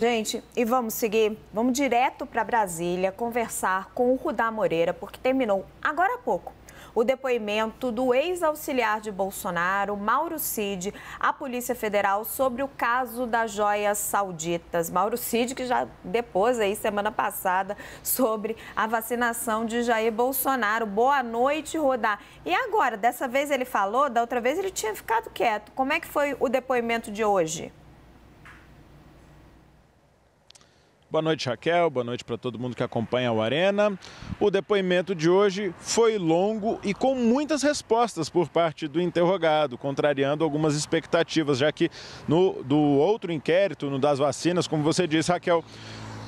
Gente, e vamos seguir? Vamos direto para Brasília conversar com o Rudá Moreira, porque terminou agora há pouco o depoimento do ex-auxiliar de Bolsonaro, Mauro Cid, à Polícia Federal sobre o caso das joias sauditas. Mauro Cid, que já depôs aí semana passada sobre a vacinação de Jair Bolsonaro. Boa noite, Rodar. E agora, dessa vez ele falou, da outra vez ele tinha ficado quieto. Como é que foi o depoimento de hoje? Boa noite, Raquel. Boa noite para todo mundo que acompanha o Arena. O depoimento de hoje foi longo e com muitas respostas por parte do interrogado, contrariando algumas expectativas, já que no do outro inquérito, no das vacinas, como você disse, Raquel,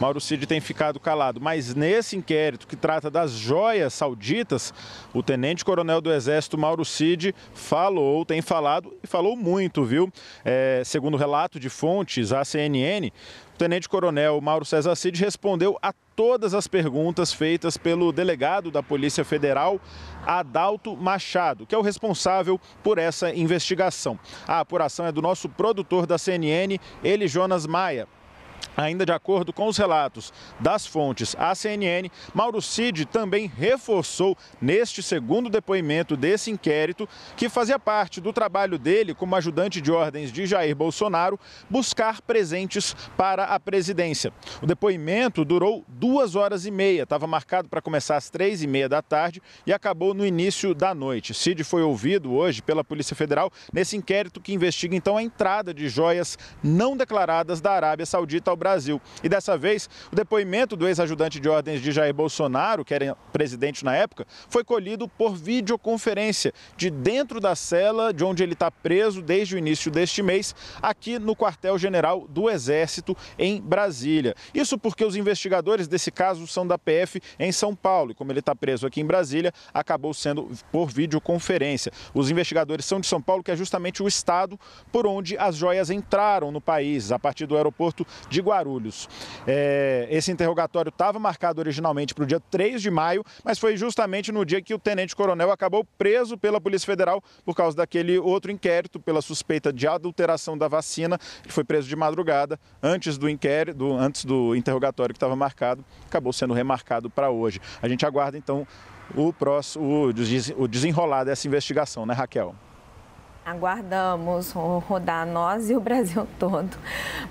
Mauro Cid tem ficado calado. Mas nesse inquérito que trata das joias sauditas, o tenente-coronel do Exército, Mauro Cid, falou, tem falado e falou muito, viu? É, segundo relato de fontes à CNN, o tenente-coronel Mauro César Cid respondeu a todas as perguntas feitas pelo delegado da Polícia Federal, Adalto Machado, que é o responsável por essa investigação. A apuração é do nosso produtor da CNN, ele Jonas Maia. Ainda de acordo com os relatos das fontes à CNN, Mauro Cid também reforçou neste segundo depoimento desse inquérito que fazia parte do trabalho dele como ajudante de ordens de Jair Bolsonaro buscar presentes para a presidência. O depoimento durou duas horas e meia, estava marcado para começar às três e meia da tarde e acabou no início da noite. Cid foi ouvido hoje pela Polícia Federal nesse inquérito que investiga então a entrada de joias não declaradas da Arábia Saudita ao Brasil. E dessa vez, o depoimento do ex-ajudante de ordens de Jair Bolsonaro, que era presidente na época, foi colhido por videoconferência de dentro da cela de onde ele está preso desde o início deste mês, aqui no quartel-general do Exército em Brasília. Isso porque os investigadores desse caso são da PF em São Paulo e como ele está preso aqui em Brasília, acabou sendo por videoconferência. Os investigadores são de São Paulo, que é justamente o estado por onde as joias entraram no país, a partir do aeroporto de Guarulhos. É, esse interrogatório estava marcado originalmente para o dia 3 de maio, mas foi justamente no dia que o tenente-coronel acabou preso pela Polícia Federal por causa daquele outro inquérito pela suspeita de adulteração da vacina. Ele foi preso de madrugada, antes do inquérito, antes do interrogatório que estava marcado, acabou sendo remarcado para hoje. A gente aguarda então o próximo, o desenrolar dessa investigação, né, Raquel? Aguardamos rodar nós e o Brasil todo.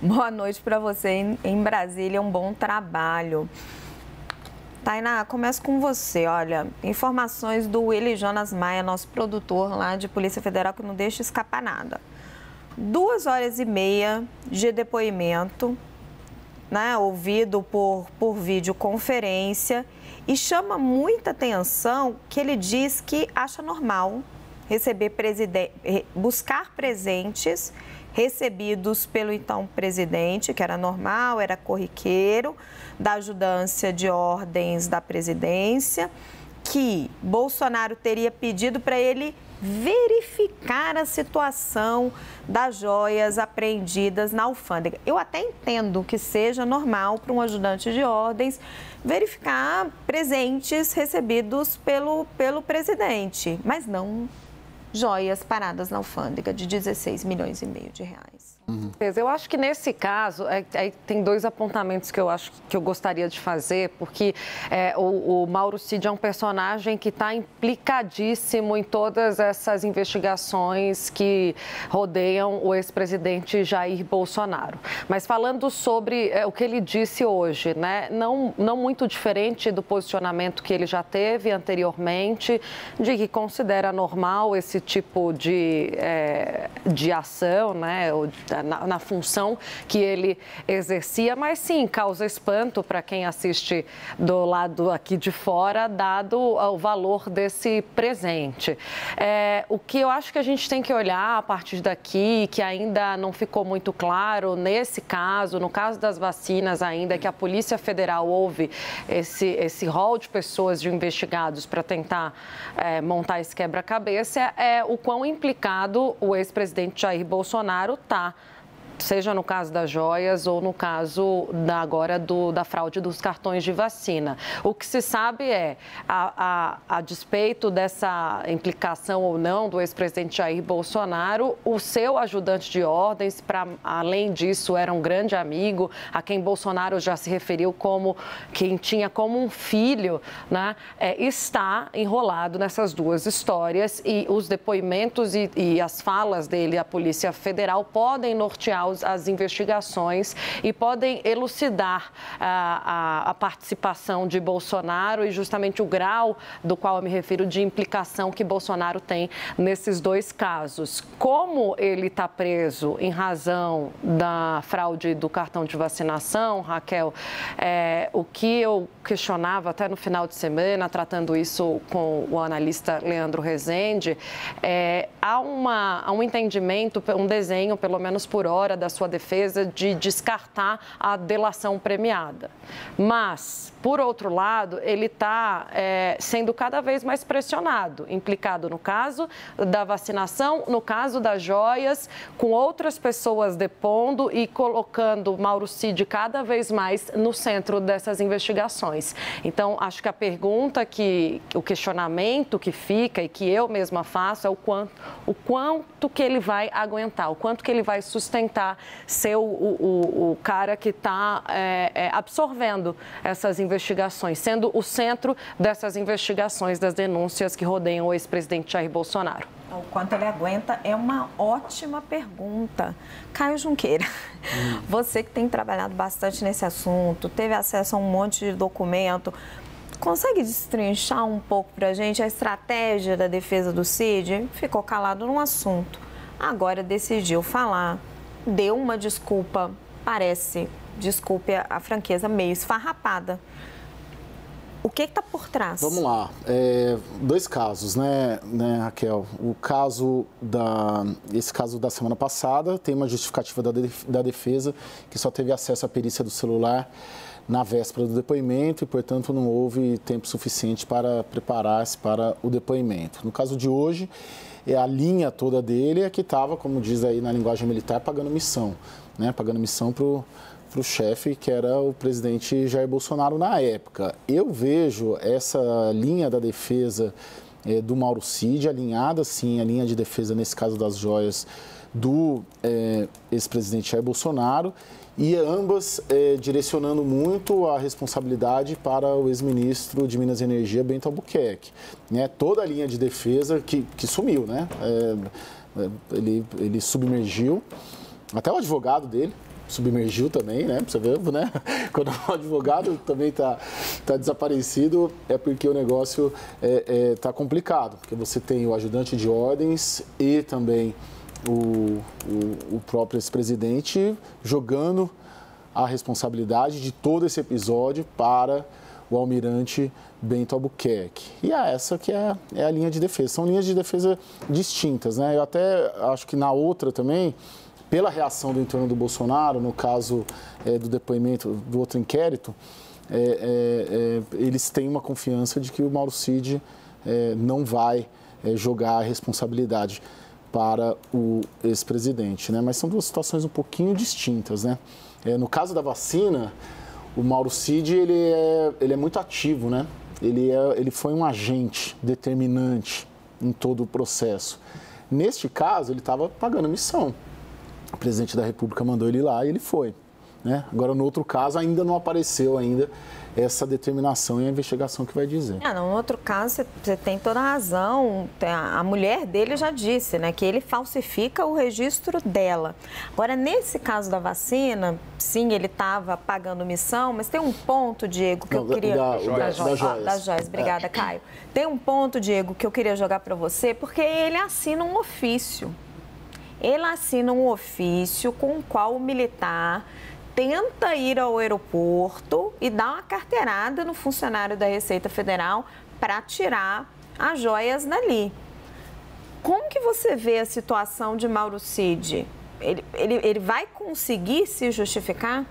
Boa noite para você em Brasília, um bom trabalho. Tainá, começo com você. Olha, informações do Willy Jonas Maia, nosso produtor lá de Polícia Federal, que não deixa escapar nada. Duas horas e meia de depoimento, né, ouvido por, por videoconferência, e chama muita atenção que ele diz que acha normal receber buscar presentes recebidos pelo então presidente, que era normal, era corriqueiro, da ajudância de ordens da presidência, que Bolsonaro teria pedido para ele verificar a situação das joias apreendidas na alfândega. Eu até entendo que seja normal para um ajudante de ordens verificar presentes recebidos pelo, pelo presidente, mas não joias paradas na alfândega de 16 milhões e meio de reais. Uhum. Eu acho que nesse caso, é, é, tem dois apontamentos que eu acho que eu gostaria de fazer, porque é, o, o, Mauro Cid é um personagem que está implicadíssimo em todas essas investigações que rodeiam o ex-presidente Jair Bolsonaro. Mas falando sobre é, o que ele disse hoje, né, não, não muito diferente do posicionamento que ele já teve anteriormente, de que considera normal esse tipo de, é, de ação, né, ou na, na, função que ele exercia, mas sim causa espanto para quem assiste do lado aqui de fora, dado o valor desse presente. É, o que eu acho que a gente tem que olhar a partir daqui, que ainda não ficou muito claro nesse caso, no caso das vacinas ainda, que a Polícia Federal houve esse, esse rol de pessoas, de investigados, para tentar é, montar esse quebra-cabeça, é o quão implicado o ex-presidente Jair Bolsonaro está seja no caso das joias ou no caso da, agora do, da fraude dos cartões de vacina. O que se sabe é, a, a, a despeito dessa implicação ou não do ex-presidente Jair Bolsonaro, o seu ajudante de ordens, para além disso, era um grande amigo, a quem Bolsonaro já se referiu como quem tinha como um filho, né, é, está enrolado nessas duas histórias e os depoimentos e, e as falas dele à Polícia Federal podem nortear as investigações e podem elucidar a, a, a participação de Bolsonaro e justamente o grau do qual eu me refiro de implicação que Bolsonaro tem nesses dois casos. Como ele está preso em razão da fraude do cartão de vacinação, Raquel, é, o que eu questionava até no final de semana, tratando isso com o analista Leandro Rezende, é, há, uma, há um entendimento, um desenho, pelo menos por hora, da sua defesa de descartar a delação premiada. Mas, por outro lado, ele está é, sendo cada vez mais pressionado, implicado no caso da vacinação, no caso das joias, com outras pessoas depondo e colocando Mauro Cid cada vez mais no centro dessas investigações. Então, acho que a pergunta que, o questionamento que fica e que eu mesma faço é o quanto, o quanto que ele vai aguentar, o quanto que ele vai sustentar ser o, o, o cara que está é, é, absorvendo essas investigações, sendo o centro dessas investigações, das denúncias que rodeiam o ex-presidente Jair Bolsonaro. O quanto ele aguenta é uma ótima pergunta. Caio Junqueira, hum. você que tem trabalhado bastante nesse assunto, teve acesso a um monte de documento, consegue destrinchar um pouco para a gente a estratégia da defesa do CID? Ficou calado num assunto, agora decidiu falar, deu uma desculpa, parece, desculpe a franqueza, meio esfarrapada o que está por trás? Vamos lá. É, dois casos, né, né, Raquel? O caso da. Esse caso da semana passada tem uma justificativa da, da defesa que só teve acesso à perícia do celular na véspera do depoimento e, portanto, não houve tempo suficiente para preparar-se para o depoimento. No caso de hoje, é a linha toda dele é que estava, como diz aí na linguagem militar, pagando missão, né? Pagando missão para o para o chefe, que era o presidente Jair Bolsonaro na época. Eu vejo essa linha da defesa é, do Mauro Cid alinhada, sim, a linha de defesa, nesse caso das joias, do é, ex-presidente Jair Bolsonaro, e ambas é, direcionando muito a responsabilidade para o ex-ministro de Minas e Energia, Bento Albuquerque. Né? Toda a linha de defesa que, que sumiu, né? ele, ele submergiu, até o advogado dele, submergiu também, né? Pra você ver, né? Quando o advogado também está tá desaparecido, é porque o negócio está é, é, tá complicado. Porque você tem o ajudante de ordens e também o, o, o próprio ex-presidente jogando a responsabilidade de todo esse episódio para o almirante Bento Albuquerque. E é essa que é, é a linha de defesa. São linhas de defesa distintas, né? Eu até acho que na outra também pela reação do entorno do Bolsonaro, no caso é, do depoimento do outro inquérito, é, é, é eles têm uma confiança de que o Mauro Cid é, não vai é, jogar a responsabilidade para o ex-presidente. Né? Mas são duas situações um pouquinho distintas. Né? no caso da vacina, o Mauro Cid ele é, ele é muito ativo, né? ele, é, ele foi um agente determinante em todo o processo. Neste caso, ele estava pagando missão o presidente da República mandou ele lá e ele foi. Né? Agora, no outro caso, ainda não apareceu ainda essa determinação e a investigação que vai dizer. É, no outro caso, você tem toda a razão. A mulher dele já disse né, que ele falsifica o registro dela. Agora, nesse caso da vacina, sim, ele estava pagando missão, mas tem um ponto, Diego, que não, eu queria. Da, da, da, Joyce. Da Joyce. Obrigada, é. Caio. Tem um ponto, Diego, que eu queria jogar para você, porque ele assina um ofício ele assina um ofício com o qual o militar tenta ir ao aeroporto e dar uma carteirada no funcionário da Receita Federal para tirar as joias dali. Como que você vê a situação de Mauro Cid? Ele, ele, ele vai conseguir se justificar?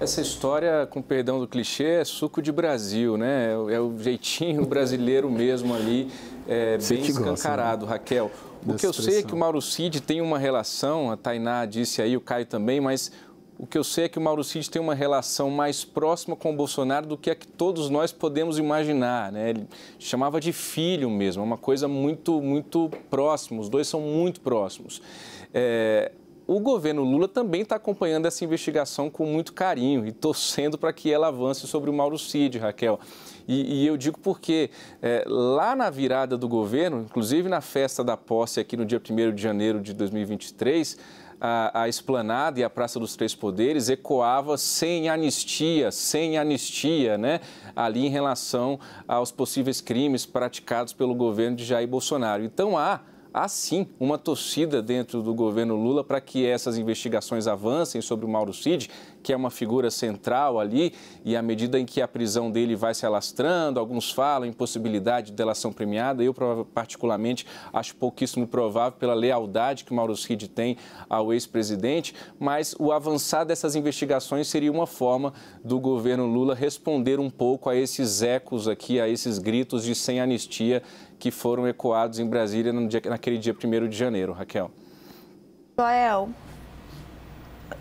Essa história, com perdão do clichê, é suco de Brasil, né? É o jeitinho brasileiro mesmo ali, é, bem escancarado, gosta, né? Raquel. O que eu sei é que o Mauro Cid tem uma relação, a Tainá disse aí, o Caio também, mas o que eu sei é que o Mauro Cid tem uma relação mais próxima com o Bolsonaro do que a que todos nós podemos imaginar. Né? Ele chamava de filho mesmo, é uma coisa muito, muito próxima, os dois são muito próximos. É, o governo Lula também está acompanhando essa investigação com muito carinho e torcendo para que ela avance sobre o Mauro Cid, Raquel. E, e eu digo porque é, lá na virada do governo, inclusive na festa da posse aqui no dia 1 de janeiro de 2023, a, a esplanada e a Praça dos Três Poderes ecoava sem anistia, sem anistia, né? Ali em relação aos possíveis crimes praticados pelo governo de Jair Bolsonaro. Então há há sim uma torcida dentro do governo Lula para que essas investigações avancem sobre o Mauro Cid, que é uma figura central ali, e à medida em que a prisão dele vai se alastrando, alguns falam em possibilidade de delação premiada, eu particularmente acho pouquíssimo provável pela lealdade que o Mauro Cid tem ao ex-presidente, mas o avançar dessas investigações seria uma forma do governo Lula responder um pouco a esses ecos aqui, a esses gritos de sem anistia que foram ecoados em Brasília no dia, naquele dia 1 de janeiro, Raquel. Joel,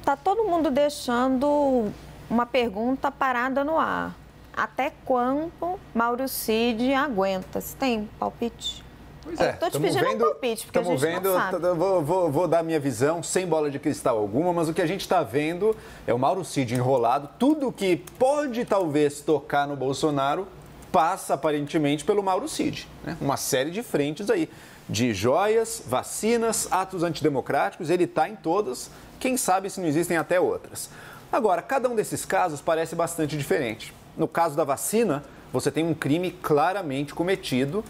tá todo mundo deixando uma pergunta parada no ar. Até quando Mauro Cid aguenta? Você tem palpite? Pois é, Estou te pedindo vendo, um palpite, porque a gente vendo, não sabe. Vou, vou, vou, dar minha visão, sem bola de cristal alguma, mas o que a gente está vendo é o Mauro Cid enrolado. Tudo que pode talvez tocar no Bolsonaro passa aparentemente pelo Mauro Cid. Né? Uma série de frentes aí, de joias, vacinas, atos antidemocráticos, ele está em todas, quem sabe se não existem até outras. Agora, cada um desses casos parece bastante diferente. No caso da vacina, você tem um crime claramente cometido,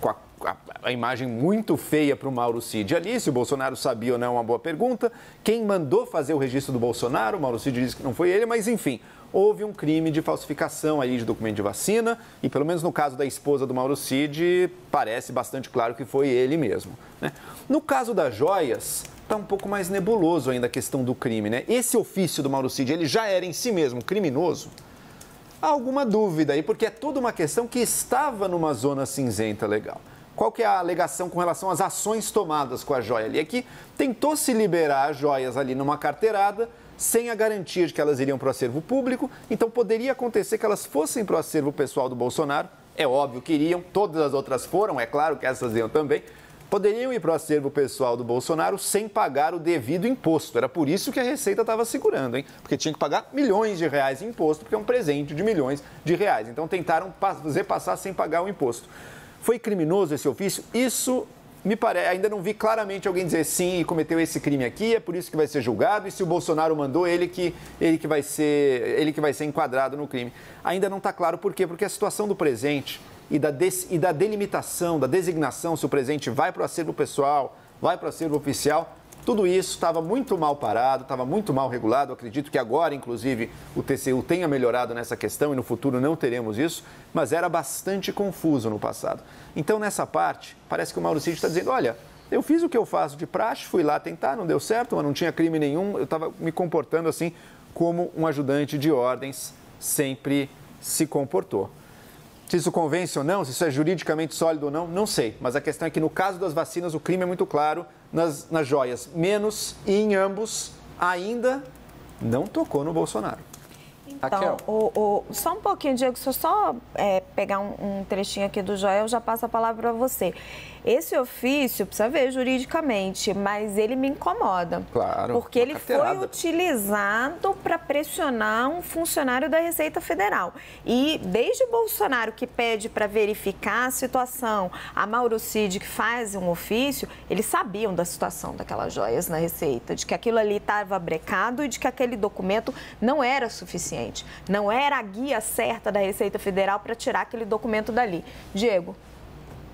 com a, a, a imagem muito feia para o Mauro Cid ali. Se o Bolsonaro sabia ou não é uma boa pergunta. Quem mandou fazer o registro do Bolsonaro? O Mauro Cid disse que não foi ele, mas enfim, houve um crime de falsificação aí de documento de vacina e, pelo menos no caso da esposa do Mauro Cid, parece bastante claro que foi ele mesmo. Né? No caso das joias, está um pouco mais nebuloso ainda a questão do crime. Né? Esse ofício do Mauro Cid, ele já era em si mesmo criminoso? Há alguma dúvida aí, porque é toda uma questão que estava numa zona cinzenta legal. Qual que é a alegação com relação às ações tomadas com a joia ali? É que tentou se liberar as joias ali numa carteirada, sem a garantia de que elas iriam para o acervo público, então poderia acontecer que elas fossem para o acervo pessoal do Bolsonaro. É óbvio que iriam, todas as outras foram, é claro que essas iam também. Poderiam ir para o acervo pessoal do Bolsonaro sem pagar o devido imposto. Era por isso que a Receita estava segurando, hein? Porque tinha que pagar milhões de reais em imposto, porque é um presente de milhões de reais. Então tentaram fazer passar sem pagar o imposto. Foi criminoso esse ofício? Isso me parece, ainda não vi claramente alguém dizer sim, cometeu esse crime aqui, é por isso que vai ser julgado, e se o Bolsonaro mandou, ele que, ele que, vai, ser, ele que vai ser enquadrado no crime. Ainda não está claro por quê? Porque a situação do presente e da, des, e da delimitação, da designação, se o presente vai para o acervo pessoal, vai para o acervo oficial, tudo isso estava muito mal parado, estava muito mal regulado. Acredito que agora, inclusive, o TCU tenha melhorado nessa questão e no futuro não teremos isso, mas era bastante confuso no passado. Então, nessa parte, parece que o Mauro Cid está dizendo: olha, eu fiz o que eu faço de praxe, fui lá tentar, não deu certo, mas não tinha crime nenhum, eu estava me comportando assim como um ajudante de ordens sempre se comportou. Se isso convence ou não, se isso é juridicamente sólido ou não, não sei. Mas a questão é que no caso das vacinas o crime é muito claro nas, nas joias, menos e em ambos ainda não tocou no Bolsonaro. Então, o, o, só um pouquinho, Diego, se eu só é, pegar um, um, trechinho aqui do Joel, já passo a palavra para você. Esse ofício, precisa ver juridicamente, mas ele me incomoda. Claro. Porque ele foi utilizado para pressionar um funcionário da Receita Federal. E desde Bolsonaro, que pede para verificar a situação, a Mauro Cid, que faz um ofício, eles sabiam da situação daquelas joias na Receita, de que aquilo ali estava brecado e de que aquele documento não era suficiente. Não era a guia certa da Receita Federal para tirar aquele documento dali. Diego.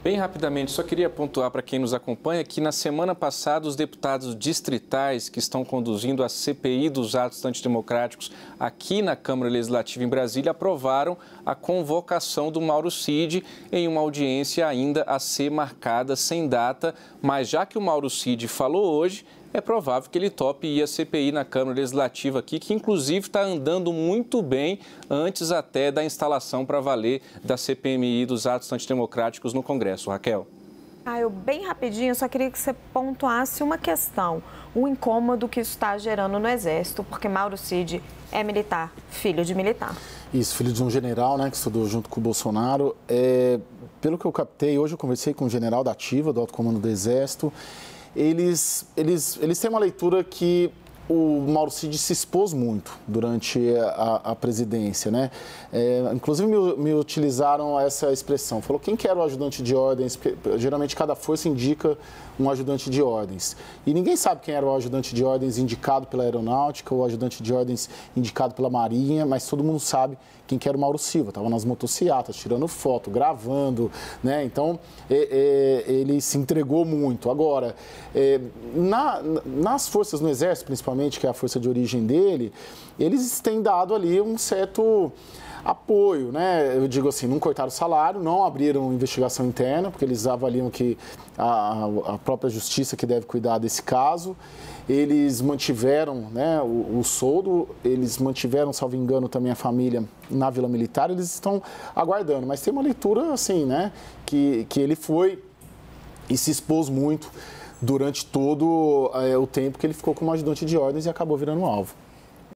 Bem rapidamente, só queria pontuar para quem nos acompanha que na semana passada os deputados distritais que estão conduzindo a CPI dos atos antidemocráticos aqui na Câmara Legislativa em Brasília aprovaram a convocação do Mauro Cid em uma audiência ainda a ser marcada sem data, mas já que o Mauro Cid falou hoje, é provável que ele tope ir à CPI na Câmara Legislativa aqui, que inclusive está andando muito bem antes até da instalação para valer da CPMI dos atos antidemocráticos no Congresso. Raquel. Ah, eu bem rapidinho, só queria que você pontuasse uma questão. O incômodo que isso está gerando no Exército, porque Mauro Cid é militar, filho de militar. Isso, filho de um general, né, que estudou junto com o Bolsonaro. É, pelo que eu captei, hoje eu conversei com um general da ativa, do alto comando do Exército. Eles, eles, eles têm uma leitura que o Mauro Cid se expôs muito durante a, a presidência, né? É, inclusive me, me, utilizaram essa expressão. Falou quem quer o ajudante de ordens, porque geralmente cada força indica um ajudante de ordens. E ninguém sabe quem era o ajudante de ordens indicado pela aeronáutica ou o ajudante de ordens indicado pela marinha, mas todo mundo sabe quem que era o Mauro Silva. Estava nas motocicletas, tirando foto, gravando, né? Então, é, é, ele se entregou muito. Agora, é, na, nas forças no Exército, principalmente, que é a força de origem dele, eles têm dado ali um certo apoio, né? Eu digo assim, não cortaram o salário, não abriram investigação interna, porque eles avaliam que a, a própria justiça que deve cuidar desse caso. Eles mantiveram né, o, o soldo, eles mantiveram, salvo engano, também a família na Vila Militar, eles estão aguardando. Mas tem uma leitura assim, né? Que, que ele foi e se expôs muito durante todo é, o tempo que ele ficou como ajudante de ordens e acabou virando alvo.